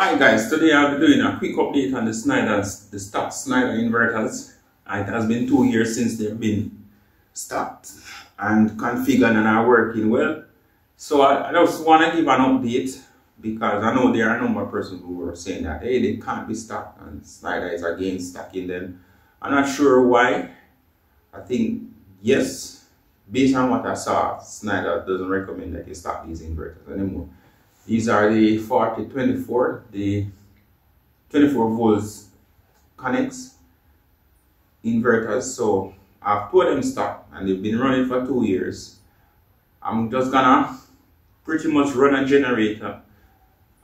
Hi guys, today I'll be doing a quick update on the Schneider's, the stock Schneider inverters. It has been two years since they've been stocked and configured and are working well. So I, I just want to give an update because I know there are a number of persons who are saying that hey they can't be stocked and Schneider is again stocking them. I'm not sure why. I think yes, based on what I saw, Snyder doesn't recommend that you stock these inverters anymore. These are the 4024, the 24 volts Conext inverters. So I've put them stock and they've been running for two years. I'm just gonna pretty much run a generator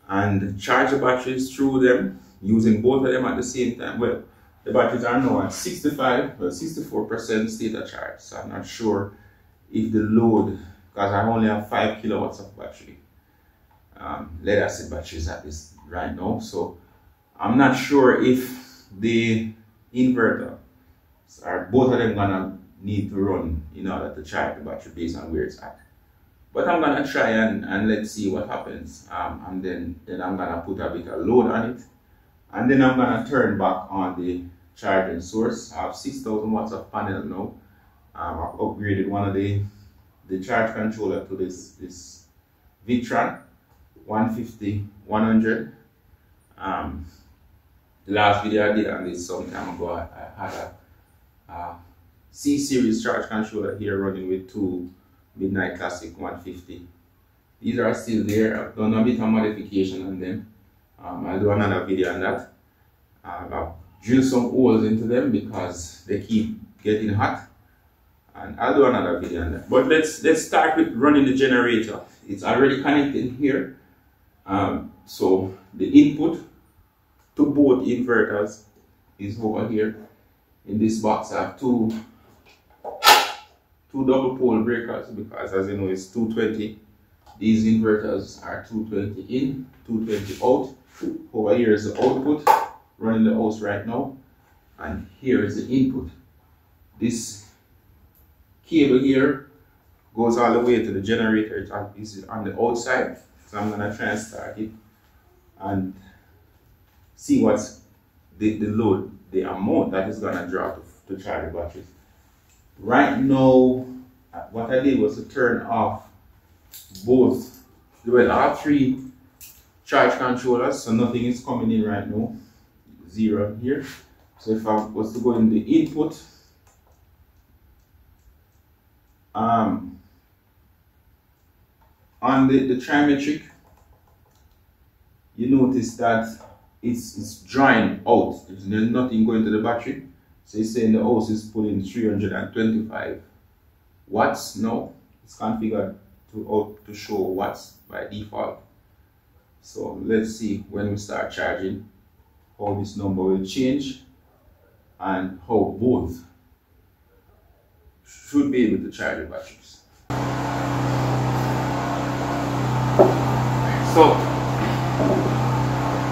and charge the batteries through them using both of them at the same time. Well, the batteries are now at 65 or 64% state of charge. So I'm not sure if the load, because I only have 5 kilowatts of battery um, lead acid batteries at this right now. So I'm not sure if the inverter are both of them gonna need to run in order to charge the battery based on where it's at. But I'm gonna try and, and let's see what happens. Um, and then, then I'm gonna put a bit of load on it. And then I'm gonna turn back on the charging source. I have 6,000 watts of panel now. Um, I've upgraded one of the the charge controller to this this Victron 150, 100. Um, the last video I did on this some time ago, I, I had a, a C series charge controller here running with two Midnight Classic 150. These are still there. I've done a bit of modification on them. Um, I'll do another video on that. I've drilled some holes into them because they keep getting hot. And I'll do another video on that. But let's let's start with running the generator. It's already connected here. Um, so the input to both inverters is over here. In this box I have two, two double pole breakers because as you know it's 220. These inverters are 220 in, 220 out. Over here is the output running the house right now. And here is the input. This cable here goes all the way to the generator. It's on the outside so I'm gonna try and start it and see what's the, the load, the amount that is gonna draw to, to charge the batteries. Right now, what I did was to turn off both, well, all three charge controllers, so nothing is coming in right now. Zero here. So if I was to go in the input, um, on the, the trimetric, you notice that it's, it's drying out. There's nothing going to the battery. So it's saying the house is pulling 325 watts. No, it's configured to, to show watts by default. So let's see when we start charging how this number will change and how both should be able to charge the batteries. So,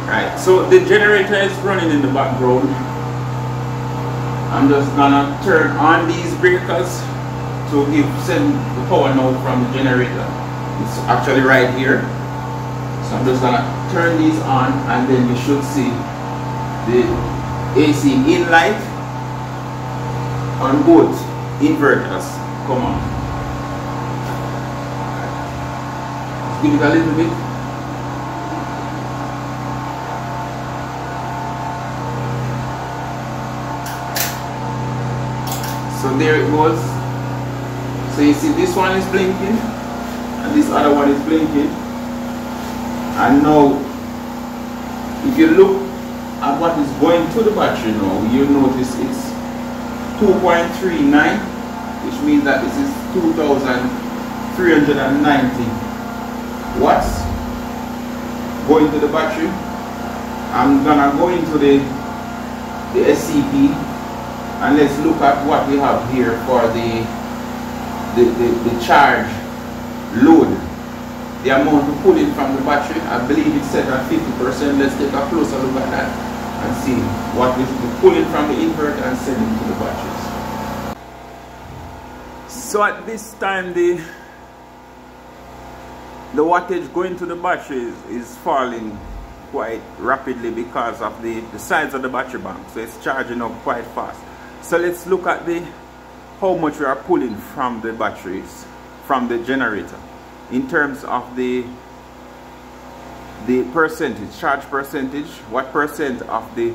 right, so the generator is running in the background. I'm just gonna turn on these breakers to give send the power now from the generator. It's actually right here. So I'm just gonna turn these on and then you should see the AC in light on both inverters. Come on. Give it a little bit. So there it goes. So you see this one is blinking and this other one is blinking. And now if you look at what is going to the battery now, you notice it's 2.39 which means that this is 2390 watts going to the battery. I'm gonna go into the the SCP and let's look at what we have here for the, the, the, the charge load. The amount we pull in from the battery, I believe it's set at 50%. Let's take a closer look at that and see what we pull in from the inverter and send it to the batteries. So at this time the the wattage going to the battery is, is falling quite rapidly because of the, the size of the battery bank so it's charging up quite fast so let's look at the how much we are pulling from the batteries from the generator in terms of the the percentage charge percentage what percent of the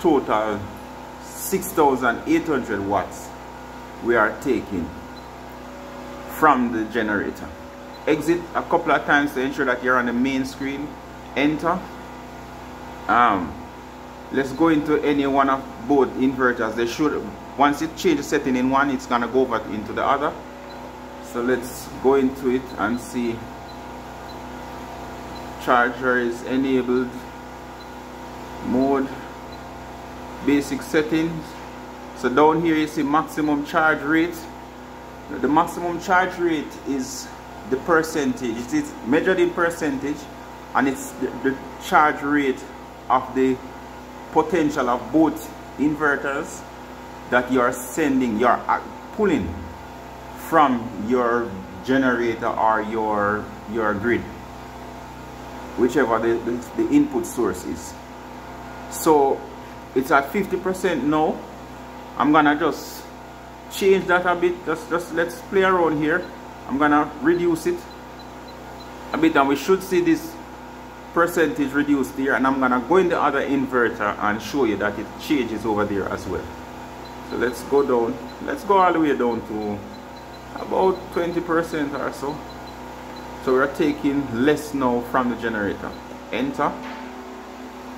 total 6800 watts we are taking from the generator. Exit a couple of times to ensure that you're on the main screen. Enter. Um, let's go into any one of both inverters. They should once it changes setting in one it's gonna go over into the other. So let's go into it and see. Charger is enabled. Mode. Basic settings. So down here you see maximum charge rate. The maximum charge rate is the percentage. It is measured in percentage and it's the, the charge rate of the potential of both inverters that you are sending you are uh, pulling from your generator or your your grid. Whichever the, the, the input source is. So it's at 50% now. I'm gonna just change that a bit. Just just let's play around here. I'm gonna reduce it a bit and we should see this percentage reduced there and I'm gonna go in the other inverter and show you that it changes over there as well. So let's go down. Let's go all the way down to about 20% or so. So we're taking less now from the generator. Enter.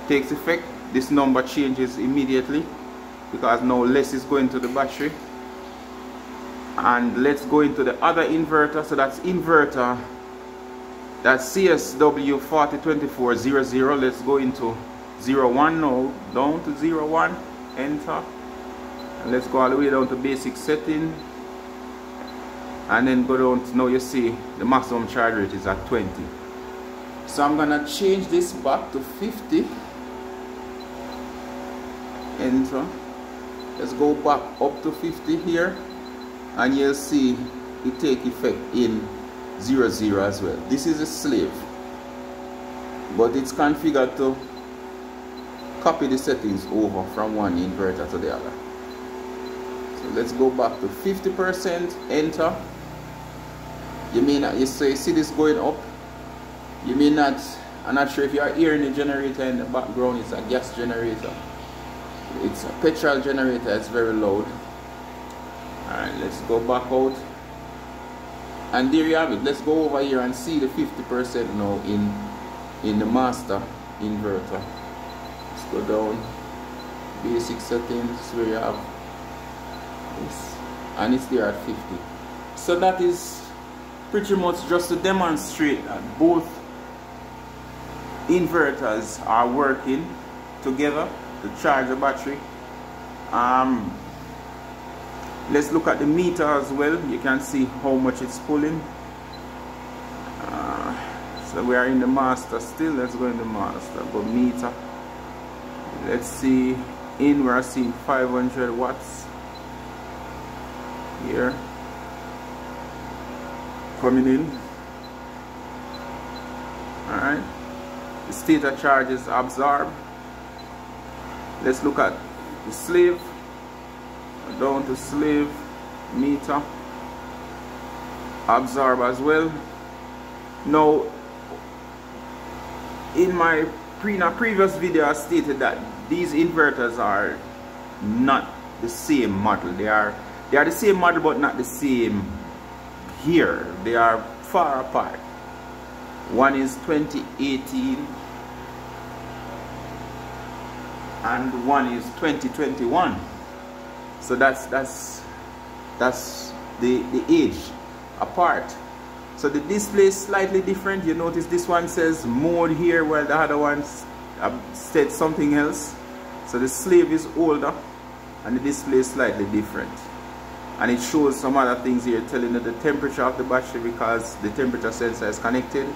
Takes effect. This number changes immediately because now less is going to the battery. And let's go into the other inverter. So that's inverter that's CSW 402400 let's go into 01 now down to 01 enter. And let's go all the way down to basic setting. And then go down to now you see the maximum charge rate is at 20 so I'm gonna change this back to 50 enter. Let's go back up to 50 here. And you'll see it take effect in 00 as well. This is a slave. But it's configured to copy the settings over from one inverter to the other. So let's go back to 50% enter. You may not you, see this going up? You may not I'm not sure if you are hearing the generator in the background it's a gas generator. It's a petrol generator it's very loud. Alright let's go back out and there you have it. Let's go over here and see the 50% now in in the master inverter. Let's go down. Basic settings where you have this. And it's there at 50 so that is pretty much just to demonstrate that both inverters are working together to charge the battery. Um, let's look at the meter as well. You can see how much it's pulling. Uh, so we are in the master still. Let's go in the master but meter. Let's see. In we're seeing 500 watts here coming in. All right. The stator charges absorbed. Let's look at the slave down to slave meter. Absorb as well. Now in my pre previous video I stated that these inverters are not the same model. They are they are the same model but not the same here. They are far apart. One is 2018 and one is 2021 so that's that's that's the the age apart. So the display is slightly different. You notice this one says mode here while the other one said something else. So the slave is older and the display is slightly different. And it shows some other things here telling you the temperature of the battery because the temperature sensor is connected.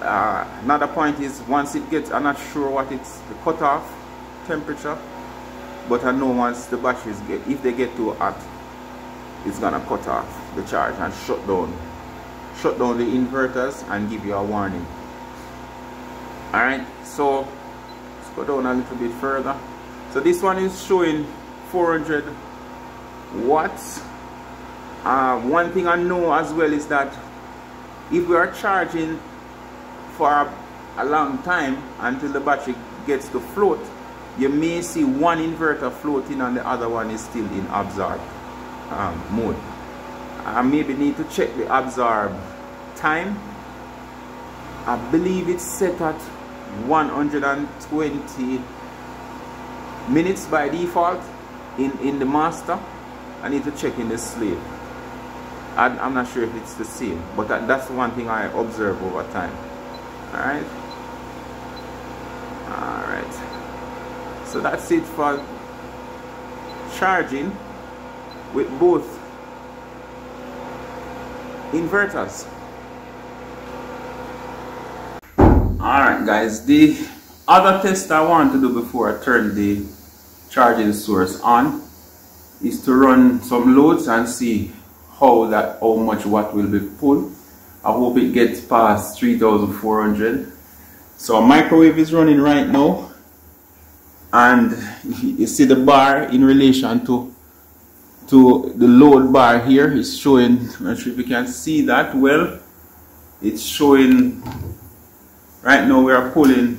Uh, another point is once it gets I'm not sure what it's the cutoff temperature but I know once the batteries get if they get too hot it's gonna cut off the charge and shut down. Shut down the inverters and give you a warning. Alright so let's go down a little bit further. So this one is showing 400 watts. Uh, one thing I know as well is that if we are charging for a, a long time until the battery gets to float you may see one inverter floating and the other one is still in absorb um, mode. I maybe need to check the absorb time. I believe it's set at 120 minutes by default in in the master. I need to check in the slave I, am not sure if it's the same but that, that's one thing I observe over time. Alright alright so that's it for charging with both inverters. Alright guys the other test I want to do before I turn the charging source on is to run some loads and see how that how much watt will be pulled. I hope it gets past 3400 so a microwave is running right now and you see the bar in relation to to the load bar here is showing not sure if you can see that well. It's showing right now we are pulling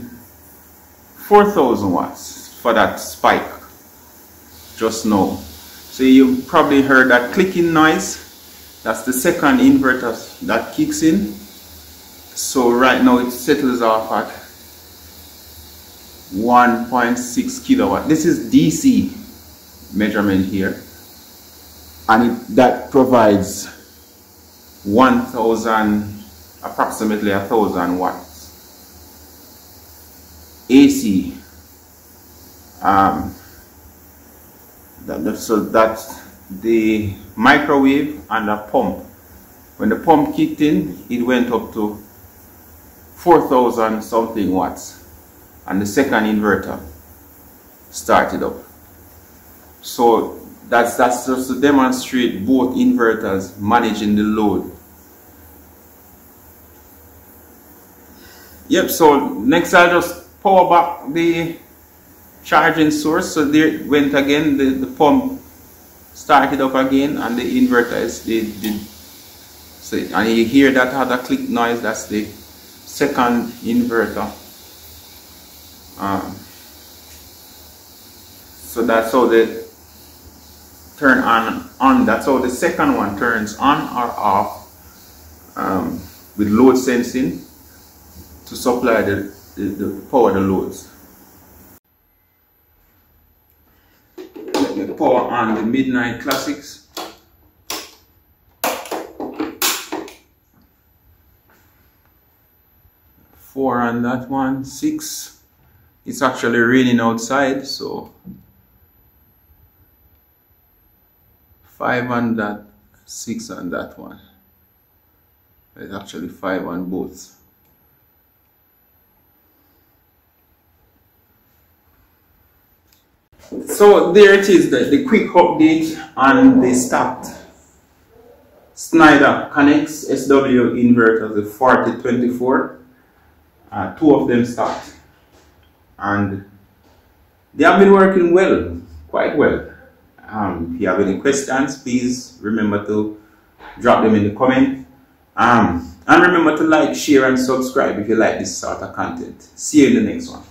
4000 watts for that spike just now. So you probably heard that clicking noise. That's the second inverter that kicks in. So right now it settles off at 1.6 kilowatt. This is DC measurement here. And it, that provides 1000 approximately thousand watts. AC um, that, so that's the microwave and a pump. When the pump kicked in it went up to 4000 something watts and the second inverter started up. So that's that's just to demonstrate both inverters managing the load. Yep so next I'll just power back the charging source. So there went again the, the pump started up again and the inverter is the, the so and you hear that other click noise that's the second inverter um, so that's how the turn on on that's how the second one turns on or off um, with load sensing to supply the, the, the power the loads. Let me power on the midnight classics. Four on that one six it's actually raining outside so five on that six on that one. It's actually five on both. So there it is the, the quick update on the stacked Schneider Conext SW inverters the 4024 uh, two of them stacked and they have been working well, quite well. Um, if you have any questions, please remember to drop them in the comment. Um, and remember to like, share, and subscribe if you like this sort of content. See you in the next one.